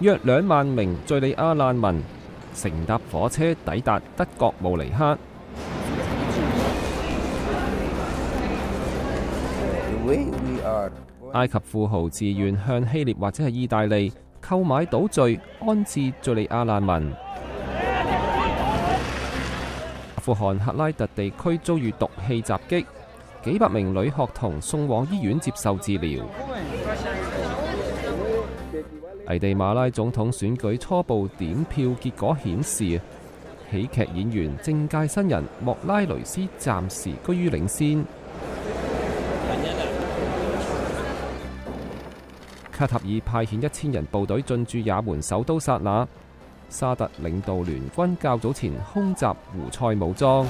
約兩萬名敍利亞難民乘搭火車抵達德國慕尼黑。埃及富豪自願向希臘或者係意大利購買島嶼安置敍利亞難民。阿富汗克拉特地區遭遇毒氣襲擊，幾百名女學童送往醫院接受治療。危地馬拉總統選舉初步點票結果顯示，喜劇演員政界新人莫拉雷斯暫時居於領先。卡塔爾派遣一千人部隊進駐也門首都薩那，沙特領導聯軍較早前空襲胡塞武裝。